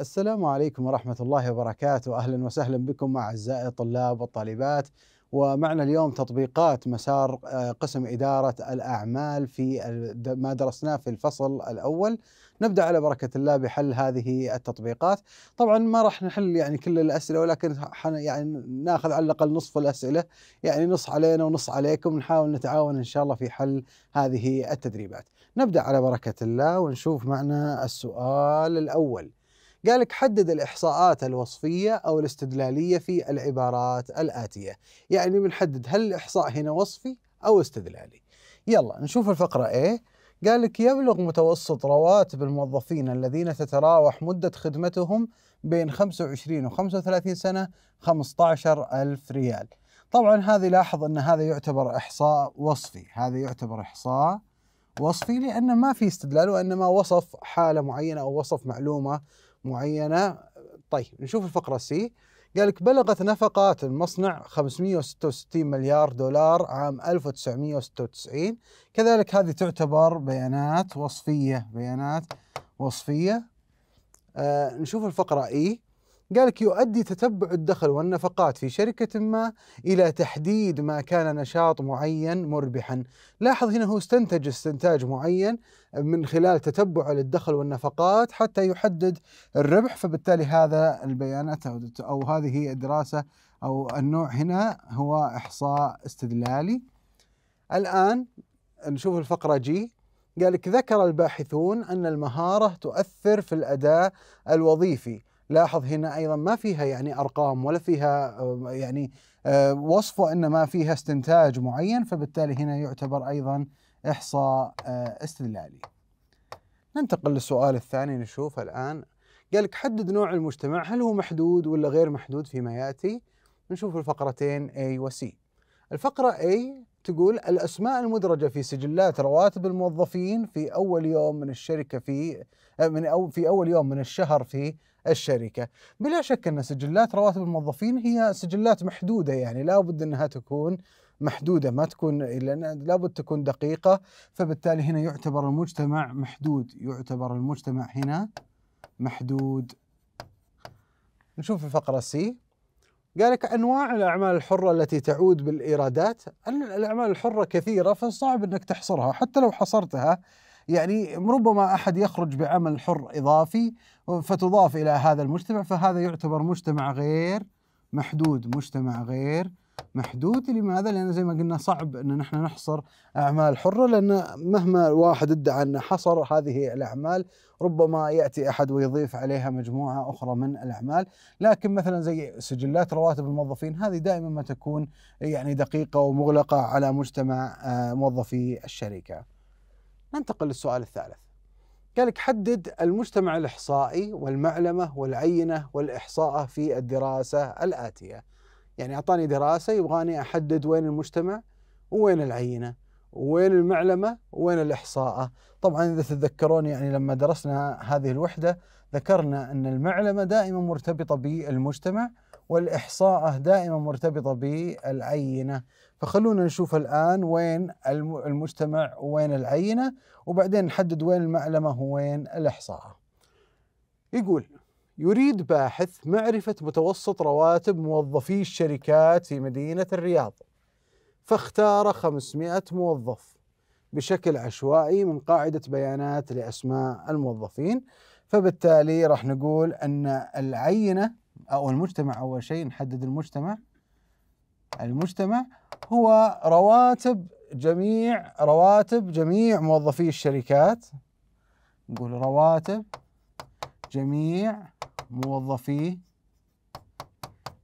السلام عليكم ورحمة الله وبركاته. أهلا وسهلا بكم أعزائي الطلاب والطالبات. ومعنا اليوم تطبيقات مسار آه، قسم إدارة الأعمال في ما درسناه في الفصل الأول. نبدأ على بركة الله بحل هذه التطبيقات. طبعا ما راح نحل يعني كل الأسئلة ولكن يعني ناخذ على الأقل نصف الأسئلة. يعني نص علينا ونص عليكم. نحاول نتعاون إن شاء الله في حل هذه التدريبات. نبدأ على بركة الله ونشوف معنا السؤال الأول. قال لك حدد الإحصاءات الوصفية أو الاستدلالية في العبارات الآتية. يعني بنحدد هل الإحصاء هنا وصفي أو استدلالي. يلا نشوف الفقرة A. قال لك يبلغ متوسط رواتب الموظفين الذين تتراوح مدة خدمتهم بين 25 و 35 سنة 15 ألف ريال. طبعا هذه لاحظ أن هذا يعتبر إحصاء وصفي. هذا يعتبر إحصاء وصفي لأنه ما في استدلال وإنما وصف حالة معينة أو وصف معلومة معينة. طيب نشوف الفقرة سي. قال لك بلغت نفقات المصنع 566 مليار دولار عام 1996 كذلك هذه تعتبر بيانات وصفية بيانات وصفية. آه نشوف الفقرة إي قال لك يؤدي تتبع الدخل والنفقات في شركة ما إلى تحديد ما كان نشاط معين مربحا. لاحظ هنا هو استنتج استنتاج معين من خلال تتبع للدخل والنفقات حتى يحدد الربح فبالتالي هذا البيانات أو هذه الدراسة أو النوع هنا هو إحصاء استدلالي. الآن نشوف الفقرة جي. قال لك ذكر الباحثون أن المهارة تؤثر في الأداء الوظيفي. لاحظ هنا أيضا ما فيها يعني أرقام ولا فيها آه، يعني آه، وصف وإنما فيها استنتاج معين فبالتالي هنا يعتبر أيضا إحصاء آه، استدلالي. ننتقل للسؤال الثاني نشوف الآن قال لك حدد نوع المجتمع هل هو محدود ولا غير محدود فيما يأتي؟ نشوف الفقرتين A و C. الفقرة A تقول الأسماء المدرجة في سجلات رواتب الموظفين في أول يوم من الشركة في من أو في أول يوم من الشهر في الشركة. بلا شك أن سجلات رواتب الموظفين هي سجلات محدودة يعني لابد أنها تكون محدودة ما تكون لابد تكون دقيقة فبالتالي هنا يعتبر المجتمع محدود. يعتبر المجتمع هنا محدود. نشوف الفقرة سي قال لك أنواع الأعمال الحرة التي تعود بالإيرادات. الأعمال الحرة كثيرة فصعب أنك تحصرها حتى لو حصرتها يعني ربما أحد يخرج بعمل حر إضافي فتضاف إلى هذا المجتمع فهذا يعتبر مجتمع غير محدود مجتمع غير محدود. لماذا؟ لأن زي ما قلنا صعب أن نحن نحصر أعمال حرة لأن مهما واحد ادعى أن حصر هذه الأعمال ربما يأتي أحد ويضيف عليها مجموعة أخرى من الأعمال. لكن مثلا زي سجلات رواتب الموظفين هذه دائما ما تكون يعني دقيقة ومغلقة على مجتمع آه، موظفي الشركة. ننتقل للسؤال الثالث. قال لك حدد المجتمع الإحصائي والمعلمة والعينة والإحصاء في الدراسة الآتية. يعني أعطاني دراسة يبغاني أحدد وين المجتمع ووين العينة وين المعلمة وين الإحصاء طبعا إذا تتذكرون يعني لما درسنا هذه الوحدة ذكرنا أن المعلمة دائما مرتبطة بالمجتمع والإحصاء دائما مرتبطة بالعينة. فخلونا نشوف الآن وين المجتمع وين العينة وبعدين نحدد وين المعلمة وين الإحصاء. يقول يريد باحث معرفة متوسط رواتب موظفي الشركات في مدينة الرياض. فاختار 500 موظف بشكل عشوائي من قاعدة بيانات لأسماء الموظفين. فبالتالي راح نقول أن العينة أو المجتمع أول شيء نحدد المجتمع. المجتمع هو رواتب جميع رواتب جميع موظفي الشركات. نقول رواتب جميع موظفي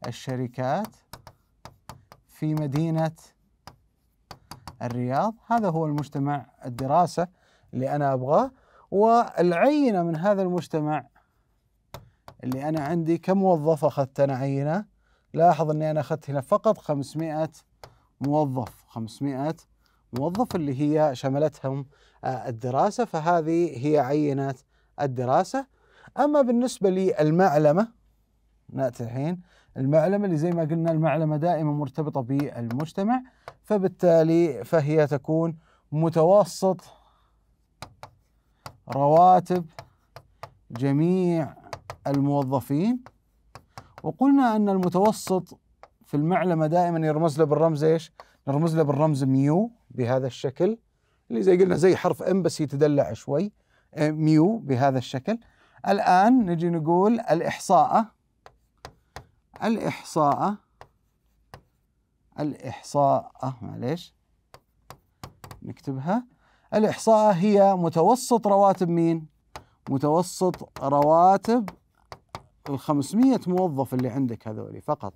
الشركات في مدينة الرياض. هذا هو المجتمع الدراسة اللي أنا أبغاه. والعينة من هذا المجتمع اللي أنا عندي كم موظف أخذت أنا عينة. لاحظ أني أنا أخذت هنا فقط 500 موظف 500 موظف اللي هي شملتهم آه، الدراسة فهذه هي عينة الدراسة. أما بالنسبة للمعلمة نأتي الحين. المعلمة اللي زي ما قلنا المعلمة دائما مرتبطة بالمجتمع فبالتالي فهي تكون متوسط رواتب جميع الموظفين. وقلنا أن المتوسط في المعلمة دائما يرمز له بالرمز إيش؟ نرمز له بالرمز ميو بهذا الشكل اللي زي قلنا زي حرف M بس يتدلع شوي. آه، ميو بهذا الشكل. الآن نجي نقول الإحصاء الإحصاء الإحصاء معليش. نكتبها. الإحصاء هي متوسط رواتب مين؟ متوسط رواتب ال 500 موظف اللي عندك هذولي فقط.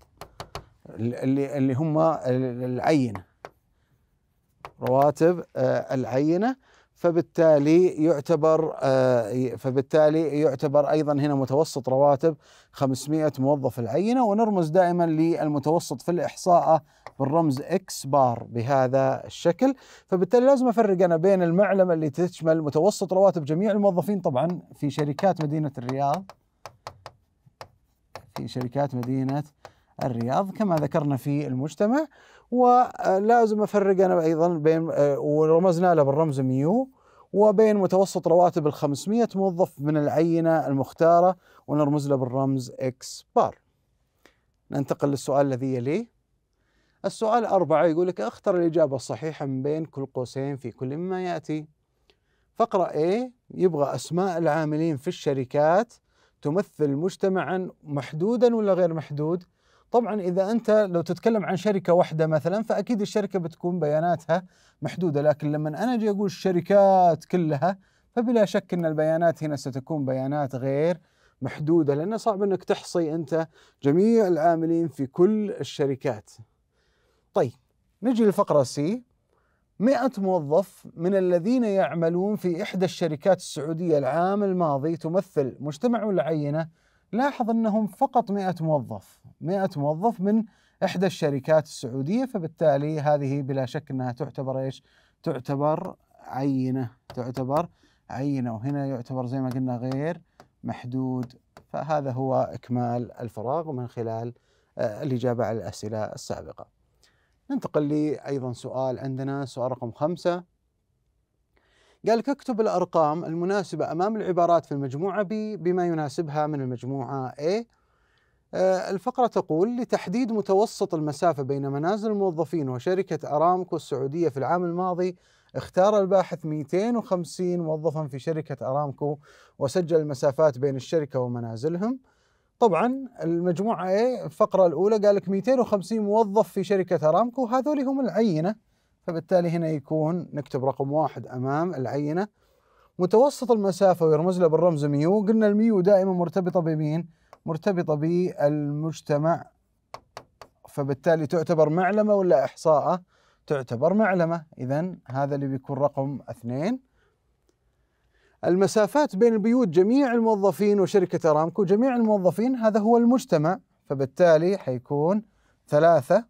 اللي اللي هم العينة. رواتب آه، العينة. فبالتالي يعتبر آه، فبالتالي يعتبر أيضا هنا متوسط رواتب 500 موظف العينة. ونرمز دائما للمتوسط في الاحصاء بالرمز X bar بهذا الشكل. فبالتالي لازم أفرق أنا بين المعلمه اللي تشمل متوسط رواتب جميع الموظفين. طبعا في شركات مدينة الرياض في شركات مدينة الرياض كما ذكرنا في المجتمع ولازم أفرق أنا أيضا بين آه، ورمزنا له بالرمز ميو وبين متوسط رواتب ال 500 موظف من العينة المختارة ونرمز له بالرمز إكس بار. ننتقل للسؤال الذي يليه. السؤال أربعة يقول لك أختر الإجابة الصحيحة من بين كل قوسين في كل مما يأتي. فقرة A يبغى أسماء العاملين في الشركات تمثل مجتمعا محدودا ولا غير محدود؟ طبعا إذا أنت لو تتكلم عن شركة واحدة مثلا فأكيد الشركة بتكون بياناتها محدودة لكن لما أنا أجي أقول الشركات كلها فبلا شك إن البيانات هنا ستكون بيانات غير محدودة لأنه صعب إنك تحصي أنت جميع العاملين في كل الشركات. طيب نجي للفقره سي 100 موظف من الذين يعملون في إحدى الشركات السعودية العام الماضي تمثل مجتمع ولا عينه لاحظ أنهم فقط 100 موظف 100 موظف من إحدى الشركات السعودية فبالتالي هذه بلا شك أنها تعتبر إيش؟ تعتبر عينة تعتبر عينة وهنا يعتبر زي ما قلنا غير محدود فهذا هو إكمال الفراغ من خلال آه، الإجابة على الأسئلة السابقة. ننتقل لي أيضا سؤال عندنا سؤال رقم خمسة. قال لك اكتب الأرقام المناسبة أمام العبارات في المجموعة B بما يناسبها من المجموعة A. آه، الفقرة تقول لتحديد متوسط المسافة بين منازل الموظفين وشركة أرامكو السعودية في العام الماضي اختار الباحث 250 موظفا في شركة أرامكو وسجل المسافات بين الشركة ومنازلهم. طبعا المجموعة A الفقرة الأولى قال لك 250 موظف في شركة أرامكو هذول هم العينة. فبالتالي هنا يكون نكتب رقم واحد أمام العينة. متوسط المسافة ويرمز له بالرمز ميو. قلنا الميو دائما مرتبطة بمين؟ مرتبطة بالمجتمع. فبالتالي تعتبر معلمة ولا إحصاء؟ تعتبر معلمة. إذا هذا اللي بيكون رقم اثنين. المسافات بين البيوت جميع الموظفين وشركة أرامكو جميع الموظفين هذا هو المجتمع. فبالتالي حيكون ثلاثة.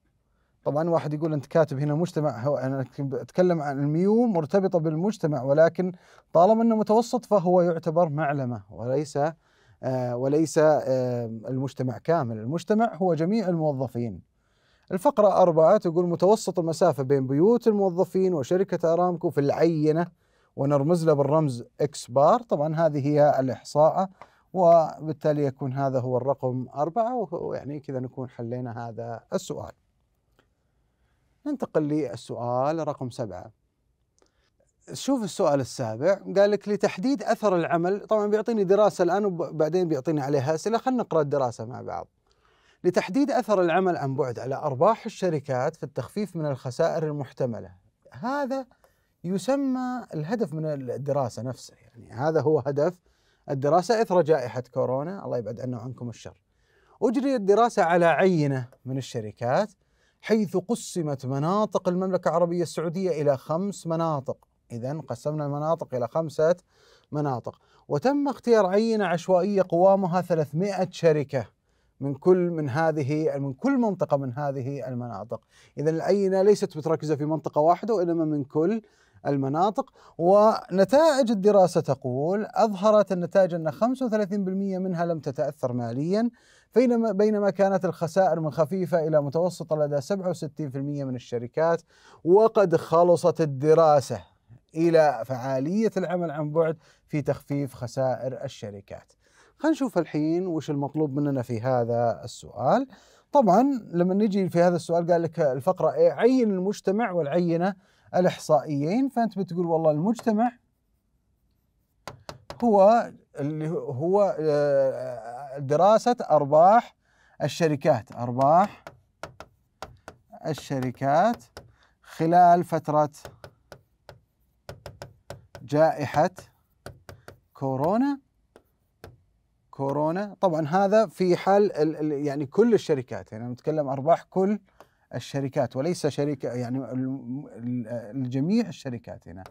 طبعا واحد يقول أنت كاتب هنا مجتمع هو أنا أتكلم عن الميو مرتبطة بالمجتمع ولكن طالما أنه متوسط فهو يعتبر معلمة وليس آه وليس آه المجتمع كامل، المجتمع هو جميع الموظفين. الفقرة أربعة تقول متوسط المسافة بين بيوت الموظفين وشركة أرامكو في العينة. ونرمز له بالرمز إكس بار، طبعا هذه هي الاحصاء وبالتالي يكون هذا هو الرقم أربعة ويعني كذا نكون حلينا هذا السؤال. ننتقل للسؤال رقم سبعة. شوف السؤال السابع. قال لك لتحديد أثر العمل طبعا بيعطيني دراسة الآن وبعدين بيعطيني عليها أسئلة. خلينا نقرأ الدراسة مع بعض. لتحديد أثر العمل عن بعد على أرباح الشركات في التخفيف من الخسائر المحتملة. هذا يسمى الهدف من الدراسة نفسه. يعني هذا هو هدف الدراسة إثر جائحة كورونا. الله يبعد عنا وعنكم الشر. أجري الدراسة على عينة من الشركات حيث قسمت مناطق المملكة العربية السعودية إلى خمس مناطق. إذا قسمنا المناطق إلى خمسة مناطق. وتم اختيار عينة عشوائية قوامها 300 شركة من كل من هذه من كل منطقة من هذه المناطق. إذا العينة ليست متركزة في منطقة واحدة وإنما من كل المناطق ونتائج الدراسة تقول أظهرت النتائج أن 35% منها لم تتأثر ماليا بينما كانت الخسائر من خفيفة إلى متوسطة لدى 67% من الشركات وقد خلصت الدراسة إلى فعالية العمل عن بعد في تخفيف خسائر الشركات. خلينا نشوف الحين وش المطلوب مننا في هذا السؤال. طبعا لما نجي في هذا السؤال قال لك الفقرة إيه؟ عين المجتمع والعينة الإحصائيين فأنت بتقول والله المجتمع هو اللي هو آه، دراسة أرباح الشركات أرباح الشركات خلال فترة جائحة كورونا. كورونا طبعا هذا في حال يعني كل الشركات يعني نتكلم أرباح كل الشركات وليس شركة يعني الجميع الشركات هنا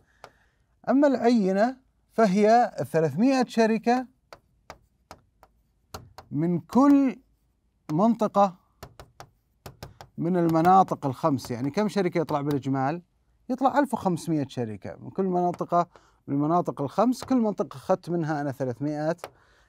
أما العينة فهي 300 شركة من كل منطقة من المناطق الخمس. يعني كم شركة يطلع بالإجمال؟ يطلع 1500 شركة. من كل مناطق من المناطق الخمس كل منطقة أخذت منها أنا 300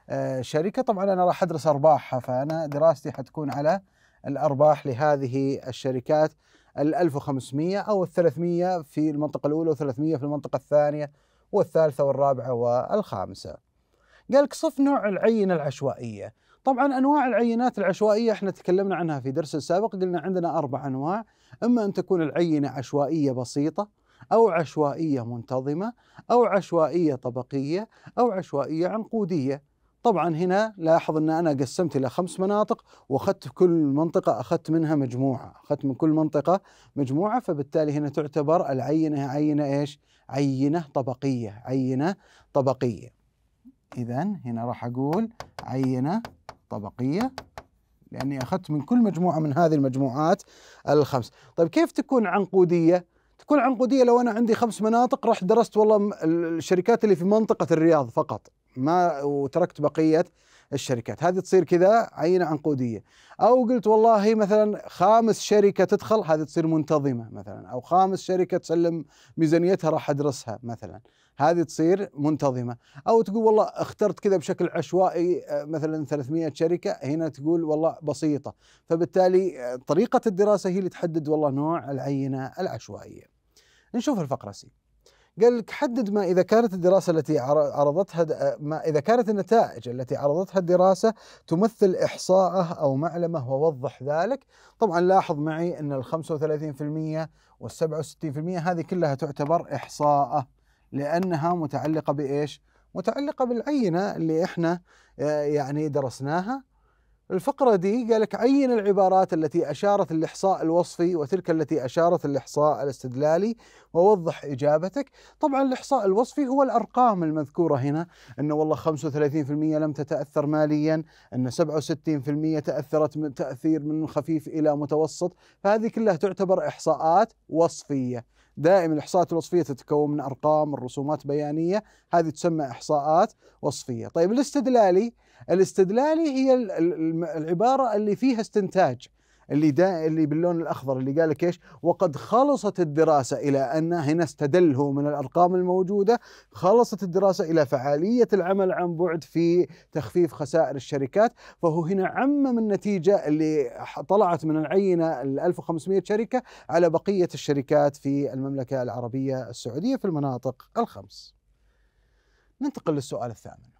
آه، شركة. طبعا أنا راح أدرس أرباحها فأنا دراستي حتكون على الأرباح لهذه الشركات ال 1500 أو ال 300 في المنطقة الأولى و 300 في المنطقة الثانية والثالثة والرابعة والخامسة قال لك صف نوع العينة العشوائية. طبعا أنواع العينات العشوائية إحنا تكلمنا عنها في درس سابق قلنا عندنا أربع أنواع. إما أن تكون العينة عشوائية بسيطة أو عشوائية منتظمة أو عشوائية طبقية أو عشوائية عنقودية. طبعا هنا لاحظ أن أنا قسمت إلى خمس مناطق وأخذت كل منطقة أخذت منها مجموعة أخذت من كل منطقة مجموعة فبالتالي هنا تعتبر العينة عينة إيش؟ عينة طبقية عينة طبقية. اذا هنا راح أقول عينة طبقية لأني أخذت من كل مجموعة من هذه المجموعات الخمس. طيب كيف تكون عنقودية؟ تكون عنقودية لو أنا عندي خمس مناطق رحت درست والله الشركات اللي في منطقة الرياض فقط. ما وتركت بقية الشركات. هذه تصير كذا عينة عنقودية. أو قلت والله مثلا خامس شركة تدخل هذه تصير منتظمة مثلا. أو خامس شركة تسلم ميزانيتها راح أدرسها مثلا. هذه تصير منتظمة. أو تقول والله اخترت كذا بشكل عشوائي آه، مثلا 300 شركة هنا تقول والله بسيطة. فبالتالي آه، طريقة الدراسة هي اللي تحدد والله نوع العينة العشوائية. نشوف الفقرة سي. قال لك حدد ما إذا كانت الدراسة التي عرضتها ما إذا كانت النتائج التي عرضتها الدراسة تمثل إحصاءه أو معلمه ووضح ذلك، طبعا لاحظ معي إن ال 35% وال 67% هذه كلها تعتبر إحصاءه لأنها متعلقة بإيش؟ متعلقة بالعينة اللي إحنا آه، يعني درسناها الفقرة دي قال لك عين العبارات التي أشارت الإحصاء الوصفي وتلك التي أشارت الإحصاء الاستدلالي ووضح إجابتك. طبعا الإحصاء الوصفي هو الأرقام المذكورة هنا أنه والله 35% لم تتأثر ماليا أن 67% تأثرت من تأثير من خفيف إلى متوسط. فهذه كلها تعتبر إحصاءات وصفية. دائما الإحصاءات الوصفية تتكون من أرقام رسومات بيانية هذه تسمى إحصاءات وصفية. طيب الاستدلالي الاستدلالي هي العبارة اللي فيها استنتاج اللي دا اللي باللون الأخضر اللي قال لك إيش؟ وقد خلصت الدراسة إلى أن هنا استدل هو من الأرقام الموجودة خلصت الدراسة إلى فعالية العمل عن بعد في تخفيف خسائر الشركات فهو هنا عمم النتيجه اللي طلعت من العينة ال 1500 شركة على بقية الشركات في المملكة العربية السعودية في المناطق الخمس. ننتقل للسؤال الثامن.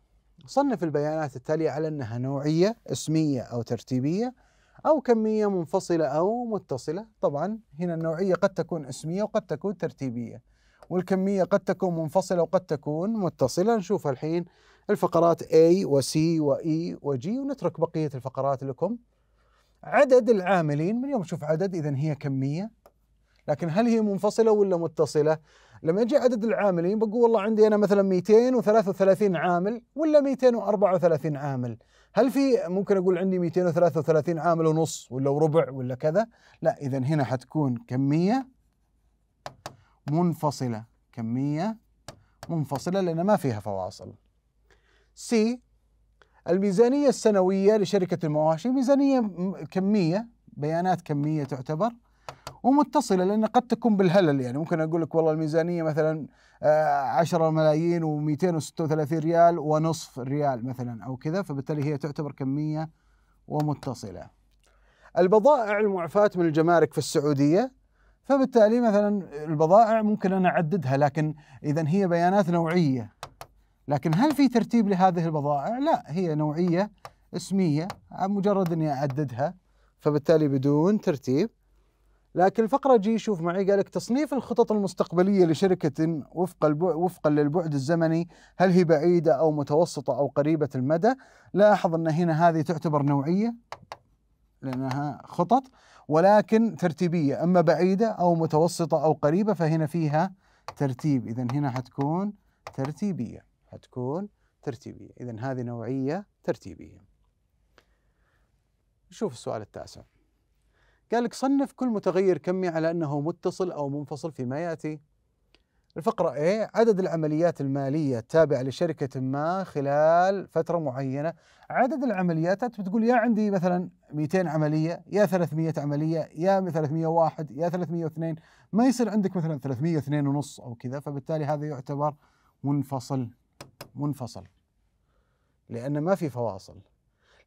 صنف البيانات التالية على أنها نوعية اسمية أو ترتيبية أو كمية منفصلة أو متصلة. طبعا هنا النوعية قد تكون اسمية وقد تكون ترتيبية والكمية قد تكون منفصلة وقد تكون متصلة. نشوف الحين الفقرات A و C و E و G ونترك بقية الفقرات لكم. عدد العاملين من يوم نشوف عدد إذا هي كمية لكن هل هي منفصلة ولا متصلة؟ لما يجي عدد العاملين بقول والله عندي أنا مثلا 233 عامل ولا 234 عامل هل في ممكن أقول عندي 233 عامل ونص ولا وربع ولا كذا؟ لا اذا هنا حتكون كمية منفصلة كمية منفصلة لأن ما فيها فواصل. سي الميزانية السنوية لشركة المواشي ميزانية كمية بيانات كمية تعتبر ومتصلة لأن قد تكون بالهلل يعني ممكن أقول لك والله الميزانية مثلا 10 آه، ملايين و236 ريال ونصف ريال مثلا أو كذا فبالتالي هي تعتبر كمية ومتصلة. البضائع المعفاة من الجمارك في السعودية فبالتالي مثلا البضائع ممكن أنا أعددها لكن إذا هي بيانات نوعية لكن هل في ترتيب لهذه البضائع؟ لا هي نوعية اسمية مجرد إني أعددها فبالتالي بدون ترتيب لكن الفقرة جي شوف معي قال لك تصنيف الخطط المستقبلية لشركة وفق وفقا للبعد الزمني هل هي بعيدة أو متوسطة أو قريبة المدى؟ لاحظ أن هنا هذه تعتبر نوعية لأنها خطط ولكن ترتيبية. أما بعيدة أو متوسطة أو قريبة فهنا فيها ترتيب. إذا هنا حتكون ترتيبية حتكون ترتيبية. إذا هذه نوعية ترتيبية. شوف السؤال التاسع. قال لك صنف كل متغير كمي على أنه متصل أو منفصل فيما يأتي. الفقرة A عدد العمليات المالية التابعة لشركة ما خلال فترة معينة. عدد العمليات بتقول يا عندي مثلا 200 عملية يا 300 عملية يا 301 يا 302 ما يصير عندك مثلا 302 ونص أو كذا فبالتالي هذا يعتبر منفصل منفصل. لأن ما في فواصل.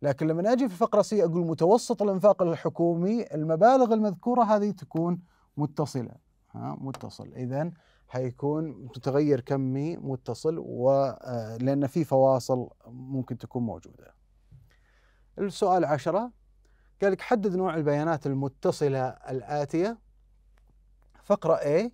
لكن لما أجي في الفقره سي أقول متوسط الإنفاق الحكومي المبالغ المذكورة هذه تكون متصلة ها متصل اذا حيكون متغير كمي متصل ولان آه، في فواصل ممكن تكون موجودة. السؤال عشرة قال لك حدد نوع البيانات المتصلة الآتية فقرة A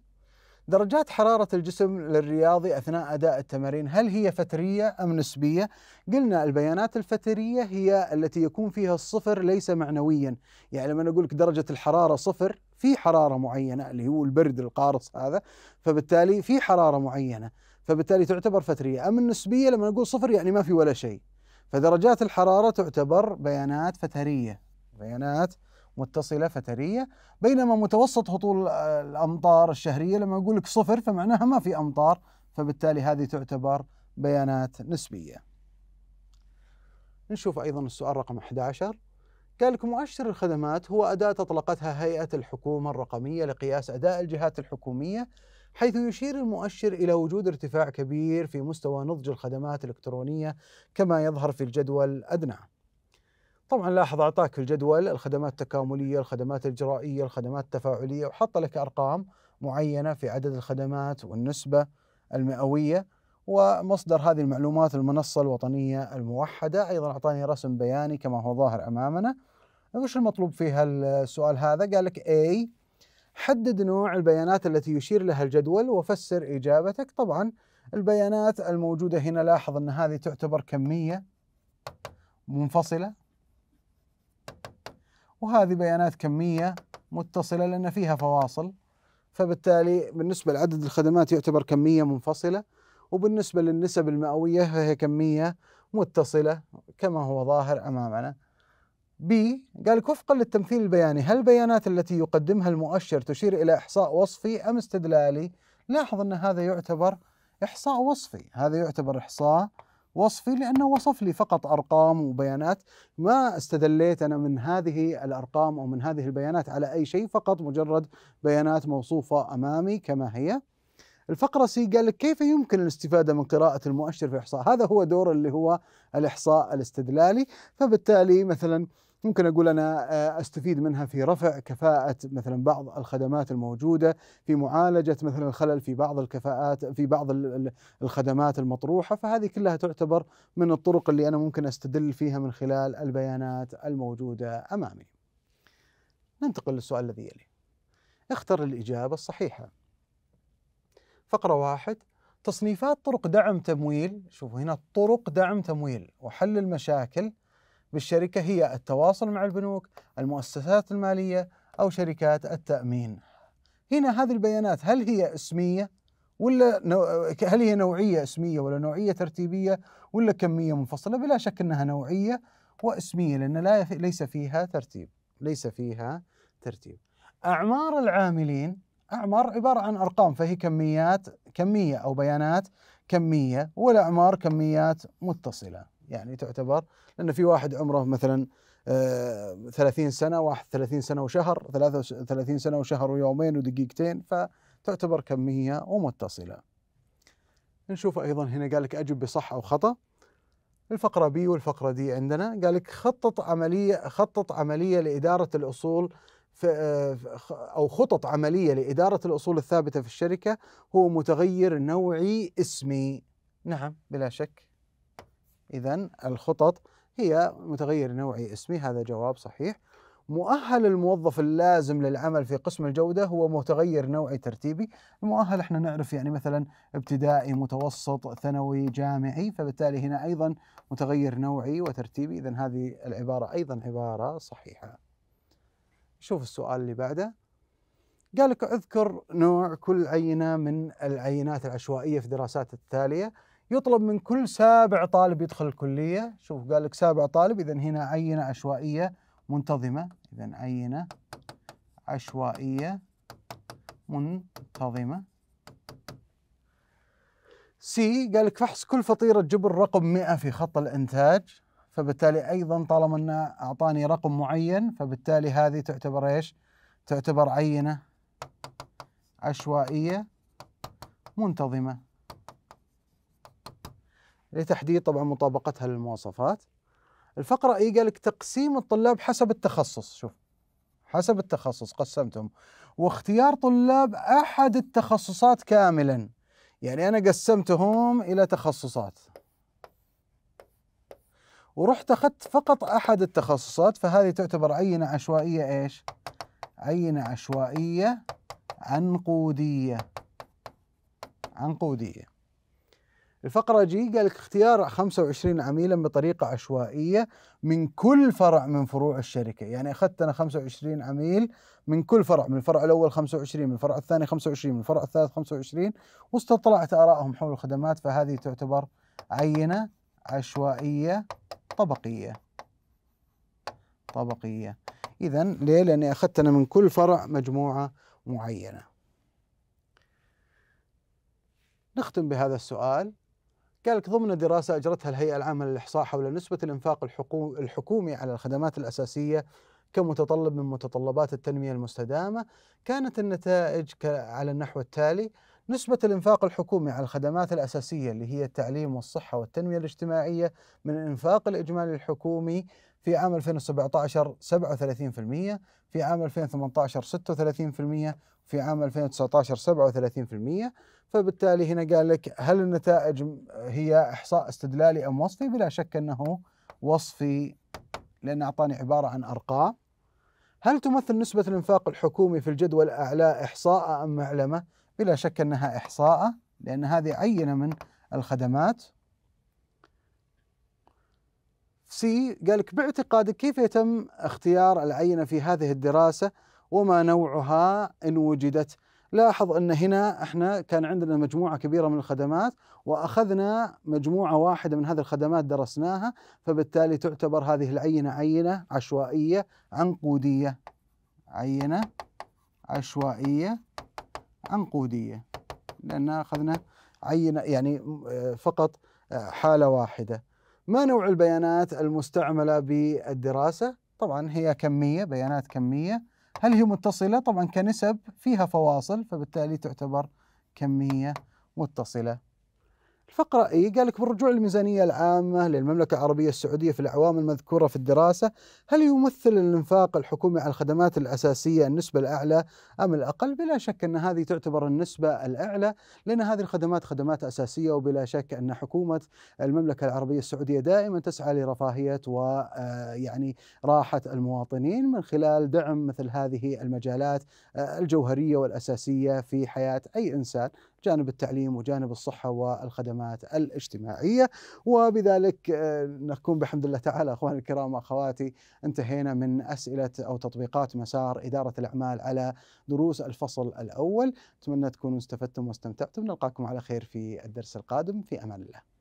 درجات حرارة الجسم للرياضي أثناء أداء التمارين هل هي فترية أم نسبية؟ قلنا البيانات الفترية هي التي يكون فيها الصفر ليس معنويا. يعني لما نقول لك درجة الحرارة صفر في حرارة معينة اللي هو البرد القارص هذا فبالتالي في حرارة معينة. فبالتالي تعتبر فترية. أما النسبية لما نقول صفر يعني ما في ولا شيء. فدرجات الحرارة تعتبر بيانات فترية. بيانات متصلة فترية بينما متوسط هطول الأمطار الشهرية لما أقول لك صفر فمعناها ما في أمطار فبالتالي هذه تعتبر بيانات نسبية. نشوف أيضا السؤال رقم 11 قال لك مؤشر الخدمات هو أداة أطلقتها هيئة الحكومة الرقمية لقياس أداء الجهات الحكومية حيث يشير المؤشر إلى وجود ارتفاع كبير في مستوى نضج الخدمات الإلكترونية كما يظهر في الجدول الأدنى طبعا لاحظ أعطاك الجدول الخدمات التكاملية، الخدمات الإجرائية، الخدمات التفاعلية وحط لك أرقام معينة في عدد الخدمات والنسبة المئوية ومصدر هذه المعلومات المنصة الوطنية الموحدة، أيضا أعطاني رسم بياني كما هو ظاهر أمامنا. وش المطلوب في السؤال هذا؟ قال لك A حدد نوع البيانات التي يشير لها الجدول وفسر إجابتك، طبعا البيانات الموجودة هنا لاحظ أن هذه تعتبر كمية منفصلة وهذه بيانات كمية متصلة لأن فيها فواصل. فبالتالي بالنسبة لعدد الخدمات يعتبر كمية منفصلة وبالنسبة للنسب المئوية فهي كمية متصلة كما هو ظاهر أمامنا. بي قال وفقا للتمثيل البياني هل البيانات التي يقدمها المؤشر تشير إلى إحصاء وصفي أم استدلالي؟ لاحظ أن هذا يعتبر إحصاء وصفي هذا يعتبر إحصاء وصفي لأنه وصف لي فقط أرقام وبيانات. ما استدليت أنا من هذه الأرقام أو من هذه البيانات على أي شيء فقط مجرد بيانات موصوفة أمامي كما هي. الفقرة سي قال لك كيف يمكن الاستفادة من قراءة المؤشر في الإحصاء هذا هو دور اللي هو الإحصاء الاستدلالي. فبالتالي مثلا ممكن أقول أنا آه، أستفيد منها في رفع كفاءة مثلا بعض الخدمات الموجودة في معالجة مثلا الخلل في بعض الكفاءات في بعض الخدمات المطروحة فهذه كلها تعتبر من الطرق اللي أنا ممكن أستدل فيها من خلال البيانات الموجودة أمامي. ننتقل للسؤال الذي يلي. اختر الإجابة الصحيحة. فقرة واحد تصنيفات طرق دعم تمويل شوفوا هنا طرق دعم تمويل وحل المشاكل بالشركة هي التواصل مع البنوك المؤسسات المالية أو شركات التأمين. هنا هذه البيانات هل هي اسمية ولا هل هي نوعية اسمية ولا نوعية ترتيبية ولا كمية منفصلة؟ بلا شك أنها نوعية واسمية لأن لا ليس فيها ترتيب ليس فيها ترتيب. أعمار العاملين أعمار عبارة عن أرقام فهي كميات كمية أو بيانات كمية والأعمار كميات متصلة. يعني تعتبر لأن في واحد عمره مثلا 30 آه، سنة واحد 30 سنة وشهر 33 سنة وشهر ويومين ودقيقتين فتعتبر كمية ومتصلة. نشوف أيضا هنا قال لك أجب بصح أو خطأ. الفقرة بي والفقرة دي عندنا قال لك خطط عملية خطط عملية لإدارة الأصول آه، أو خطط عملية لإدارة الأصول الثابتة في الشركة هو متغير نوعي اسمي. نعم. بلا شك. إذا الخطط هي متغير نوعي اسمي هذا جواب صحيح. مؤهل الموظف اللازم للعمل في قسم الجودة هو متغير نوعي ترتيبي. المؤهل إحنا نعرف يعني مثلا ابتدائي متوسط ثانوي جامعي فبالتالي هنا أيضا متغير نوعي وترتيبي. إذا هذه العبارة أيضا عبارة صحيحة. شوف السؤال اللي بعده. قال لك اذكر نوع كل عينة من العينات العشوائية في الدراسات التالية. يطلب من كل سابع طالب يدخل الكلية. شوف قال لك سابع طالب إذا هنا عينة عشوائية منتظمة. إذا عينة عشوائية منتظمة. سي قال لك فحص كل فطيرة جبر رقم 100 في خط الإنتاج. فبالتالي أيضا طالما أنه أعطاني رقم معين فبالتالي هذه تعتبر إيش؟ تعتبر عينة عشوائية منتظمة. لتحديد طبعا مطابقتها للمواصفات. الفقرة اي قال لك تقسيم الطلاب حسب التخصص. شوف حسب التخصص قسمتهم. واختيار طلاب أحد التخصصات كاملا. يعني أنا قسمتهم إلى تخصصات. ورحت أخذت فقط أحد التخصصات فهذه تعتبر عينة عشوائية إيش؟ عينة عشوائية عنقودية. عنقودية. الفقرة جي قال لك اختيار 25 عميلا بطريقة عشوائية من كل فرع من فروع الشركة. يعني أخذت أنا 25 عميل من كل فرع من الفرع الأول 25 من الفرع الثاني 25 من الفرع الثالث 25 واستطلعت آرائهم حول الخدمات فهذه تعتبر عينة عشوائية طبقية. طبقية. إذا ليه؟ لأني أخذت أنا من كل فرع مجموعة معينة. نختم بهذا السؤال. قال لك ضمن دراسة أجرتها الهيئة العامة للإحصاء حول نسبة الإنفاق الحكومي على الخدمات الأساسية كمتطلب من متطلبات التنمية المستدامة كانت النتائج على النحو التالي نسبة الإنفاق الحكومي على الخدمات الأساسية اللي هي التعليم والصحة والتنمية الاجتماعية من الإنفاق الإجمالي الحكومي في عام 2017 37% في عام 2018 36% في عام 2019 37% فبالتالي هنا قال لك هل النتائج هي إحصاء استدلالي أم وصفي؟ بلا شك أنه وصفي لأن أعطاني عبارة عن أرقام. هل تمثل نسبة الإنفاق الحكومي في الجدول الاعلى إحصاء أم معلمه؟ بلا شك أنها إحصاء لأن هذه عينة من الخدمات. سي قال لك باعتقادك كيف يتم اختيار العينة في هذه الدراسة وما نوعها إن وجدت؟ لاحظ أن هنا إحنا كان عندنا مجموعة كبيرة من الخدمات وأخذنا مجموعة واحدة من هذه الخدمات درسناها فبالتالي تعتبر هذه العينة عينة عشوائية عنقودية. عينة عشوائية عنقودية. لأن أخذنا عينة يعني فقط حالة واحدة. ما نوع البيانات المستعملة بالدراسة؟ طبعا هي كمية بيانات كمية. هل هي متصلة؟ طبعا كنسب فيها فواصل فبالتالي تعتبر كمية متصلة الفقرة إي قال لك بالرجوع للميزانية العامة للمملكة العربية السعودية في الأعوام المذكورة في الدراسة هل يمثل الإنفاق الحكومي على الخدمات الأساسية النسبة الأعلى أم الأقل؟ بلا شك أن هذه تعتبر النسبة الأعلى لأن هذه الخدمات خدمات أساسية وبلا شك أن حكومة المملكة العربية السعودية دائما تسعى لرفاهية ويعني آه، راحة المواطنين من خلال دعم مثل هذه المجالات آه، الجوهرية والأساسية في حياة أي إنسان جانب التعليم وجانب الصحة والخدمات الاجتماعية. وبذلك آه، نكون بحمد الله تعالى أخواني الكرام وأخواتي. انتهينا من أسئلة أو تطبيقات مسار إدارة الأعمال على دروس الفصل الأول. أتمنى تكونوا استفدتم واستمتعتم. نلقاكم على خير في الدرس القادم. في أمان الله.